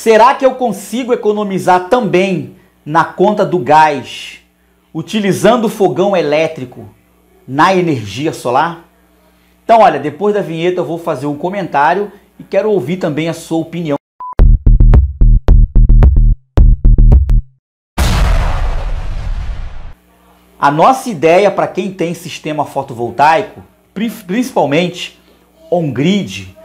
Será que eu consigo economizar também na conta do gás utilizando o fogão elétrico na energia solar? Então, olha, depois da vinheta eu vou fazer um comentário e quero ouvir também a sua opinião. A nossa ideia para quem tem sistema fotovoltaico, principalmente on-grid,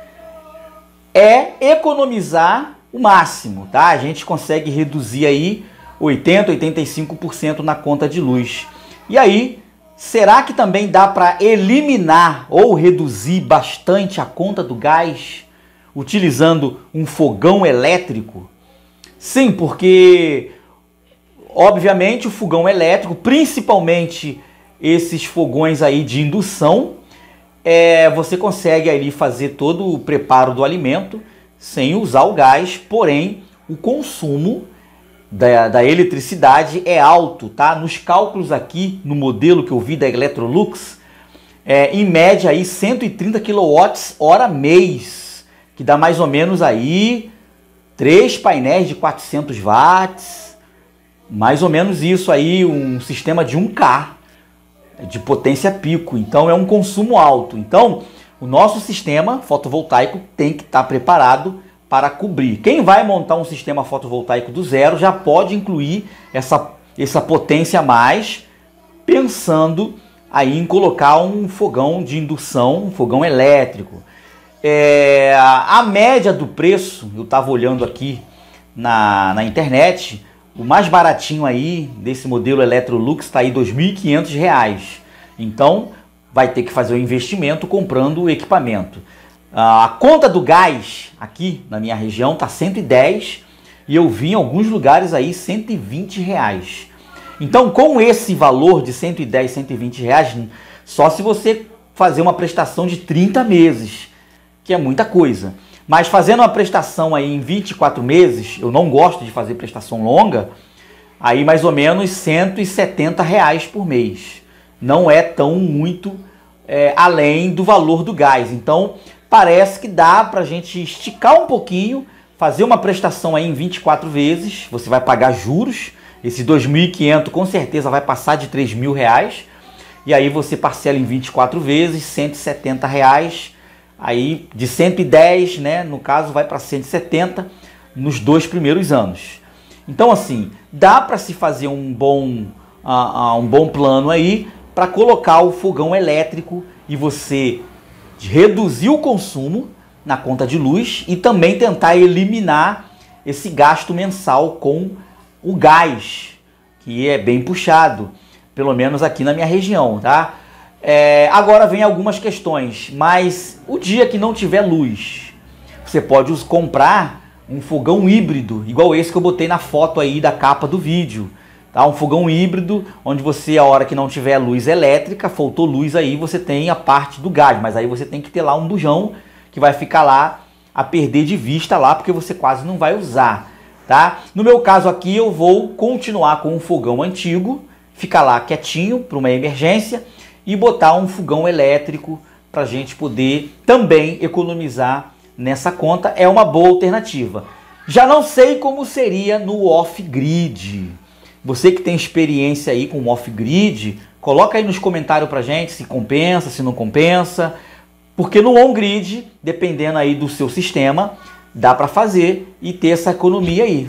é economizar o máximo, tá? A gente consegue reduzir aí 80, 85% na conta de luz. E aí, será que também dá para eliminar ou reduzir bastante a conta do gás utilizando um fogão elétrico? Sim, porque obviamente o fogão elétrico, principalmente esses fogões aí de indução, é, você consegue ali fazer todo o preparo do alimento sem usar o gás, porém o consumo da, da eletricidade é alto, tá? Nos cálculos aqui, no modelo que eu vi da Electrolux, é, em média aí 130 kWh hora mês, que dá mais ou menos aí três painéis de 400 watts, mais ou menos isso aí, um sistema de 1K de potência pico. Então é um consumo alto. Então o nosso sistema fotovoltaico tem que estar preparado para cobrir. Quem vai montar um sistema fotovoltaico do zero já pode incluir essa, essa potência a mais, pensando aí em colocar um fogão de indução, um fogão elétrico. É, a média do preço, eu estava olhando aqui na, na internet, o mais baratinho aí desse modelo Electrolux está aí R$ 2.500. Então vai ter que fazer o investimento comprando o equipamento. A conta do gás aqui na minha região está 110 e eu vi em alguns lugares aí 120 reais. Então com esse valor de 110, 120 reais, só se você fazer uma prestação de 30 meses, que é muita coisa. Mas fazendo uma prestação aí em 24 meses, eu não gosto de fazer prestação longa, aí mais ou menos 170 reais por mês. Não é tão muito é, além do valor do gás. Então parece que dá para a gente esticar um pouquinho, fazer uma prestação aí em 24 vezes. Você vai pagar juros. Esse 2.500 com certeza vai passar de 3.000 reais. E aí você parcela em 24 vezes, 170 reais Aí de 110, né, no caso, vai para 170 nos dois primeiros anos. Então, assim, dá para se fazer um bom, uh, uh, um bom plano aí para colocar o fogão elétrico e você reduzir o consumo na conta de luz e também tentar eliminar esse gasto mensal com o gás, que é bem puxado, pelo menos aqui na minha região, tá? É, agora vem algumas questões, mas o dia que não tiver luz, você pode comprar um fogão híbrido, igual esse que eu botei na foto aí da capa do vídeo. Tá? Um fogão híbrido, onde você, a hora que não tiver luz elétrica, faltou luz aí, você tem a parte do gás, mas aí você tem que ter lá um bujão que vai ficar lá a perder de vista lá, porque você quase não vai usar. Tá? No meu caso aqui, eu vou continuar com um fogão antigo, ficar lá quietinho para uma emergência e botar um fogão elétrico para a gente poder também economizar nessa conta. É uma boa alternativa. Já não sei como seria no off-grid. Você que tem experiência aí com off-grid, coloca aí nos comentários para gente se compensa, se não compensa. Porque no on-grid, dependendo aí do seu sistema, dá para fazer e ter essa economia aí.